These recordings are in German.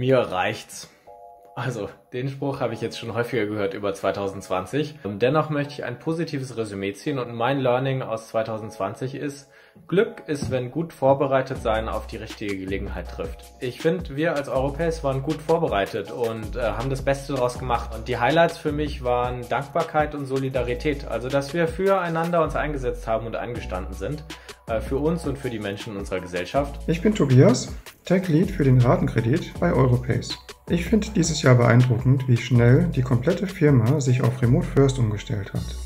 Mir reicht's. Also, den Spruch habe ich jetzt schon häufiger gehört über 2020. Dennoch möchte ich ein positives Resümee ziehen und mein Learning aus 2020 ist, Glück ist, wenn gut vorbereitet sein auf die richtige Gelegenheit trifft. Ich finde, wir als Europäer waren gut vorbereitet und äh, haben das Beste daraus gemacht. Und die Highlights für mich waren Dankbarkeit und Solidarität. Also, dass wir füreinander uns eingesetzt haben und eingestanden sind. Äh, für uns und für die Menschen in unserer Gesellschaft. Ich bin Tobias, Tech Lead für den Ratenkredit bei Europace. Ich finde dieses Jahr beeindruckend, wie schnell die komplette Firma sich auf Remote First umgestellt hat.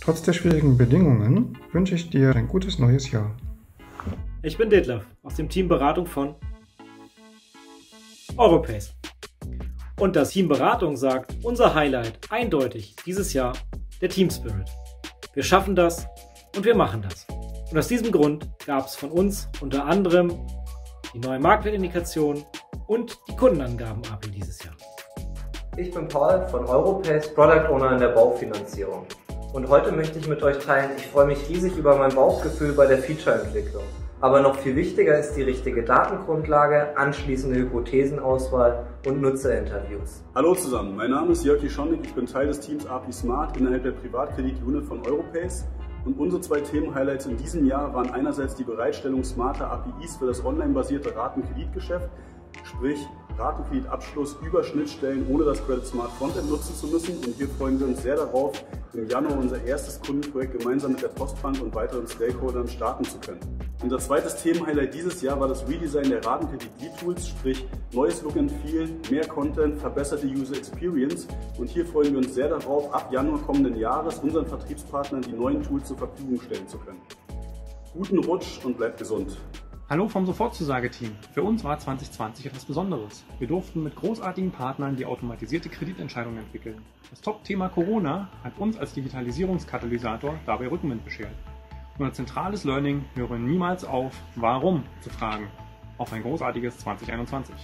Trotz der schwierigen Bedingungen wünsche ich dir ein gutes neues Jahr. Ich bin Detlef aus dem Team Beratung von Europace. Und das Team Beratung sagt, unser Highlight eindeutig dieses Jahr der Team Spirit. Wir schaffen das und wir machen das. Und aus diesem Grund gab es von uns unter anderem die neue Marktwertindikation und die Kundenangaben-API dieses Jahr. Ich bin Paul von Europace, Product Owner in der Baufinanzierung. Und heute möchte ich mit euch teilen, ich freue mich riesig über mein Bauchgefühl bei der Feature-Entwicklung. Aber noch viel wichtiger ist die richtige Datengrundlage, anschließende Hypothesenauswahl und Nutzerinterviews. Hallo zusammen, mein Name ist Jörg Schonik, ich bin Teil des Teams API Smart innerhalb der Privatkredit-Unit von Europace. Und unsere zwei Themen-Highlights in diesem Jahr waren einerseits die Bereitstellung smarter APIs für das online-basierte Ratenkreditgeschäft sprich Ratenkreditabschluss über Schnittstellen, ohne das Credit Smart Frontend nutzen zu müssen. Und hier freuen wir uns sehr darauf, im Januar unser erstes Kundenprojekt gemeinsam mit der Postbank und weiteren Stakeholdern starten zu können. Unser zweites Themenhighlight dieses Jahr war das Redesign der Ratenkredit-Tools, sprich neues Look and Feel, mehr Content, verbesserte User Experience. Und hier freuen wir uns sehr darauf, ab Januar kommenden Jahres unseren Vertriebspartnern die neuen Tools zur Verfügung stellen zu können. Guten Rutsch und bleibt gesund! Hallo vom Sofortzusage-Team. Für uns war 2020 etwas Besonderes. Wir durften mit großartigen Partnern die automatisierte Kreditentscheidung entwickeln. Das Top-Thema Corona hat uns als Digitalisierungskatalysator dabei Rückenwind beschert. Unser zentrales Learning, höre niemals auf, warum zu fragen. Auf ein großartiges 2021.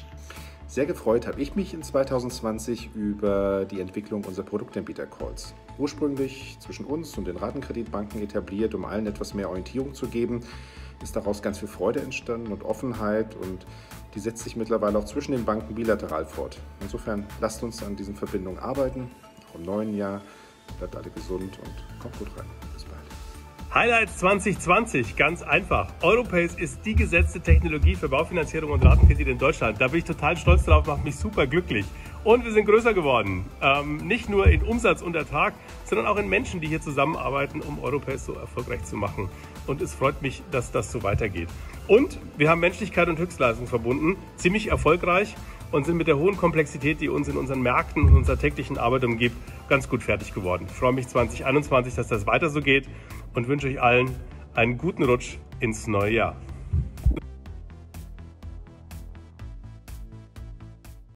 Sehr gefreut habe ich mich in 2020 über die Entwicklung unserer Produktanbieter-Calls. Ursprünglich zwischen uns und den Ratenkreditbanken etabliert, um allen etwas mehr Orientierung zu geben, ist daraus ganz viel Freude entstanden und Offenheit und die setzt sich mittlerweile auch zwischen den Banken bilateral fort. Insofern lasst uns an diesen Verbindungen arbeiten. Auch im neuen Jahr bleibt alle gesund und kommt gut rein. Bis bald. Highlights 2020, ganz einfach. Europace ist die gesetzte Technologie für Baufinanzierung und Ratenkredit in Deutschland. Da bin ich total stolz drauf, macht mich super glücklich. Und wir sind größer geworden. Ähm, nicht nur in Umsatz und Ertrag, sondern auch in Menschen, die hier zusammenarbeiten, um Europace so erfolgreich zu machen. Und es freut mich, dass das so weitergeht. Und wir haben Menschlichkeit und Höchstleistung verbunden, ziemlich erfolgreich und sind mit der hohen Komplexität, die uns in unseren Märkten und unserer täglichen Arbeit umgibt, ganz gut fertig geworden. Ich freue mich 2021, dass das weiter so geht und wünsche euch allen einen guten Rutsch ins neue Jahr.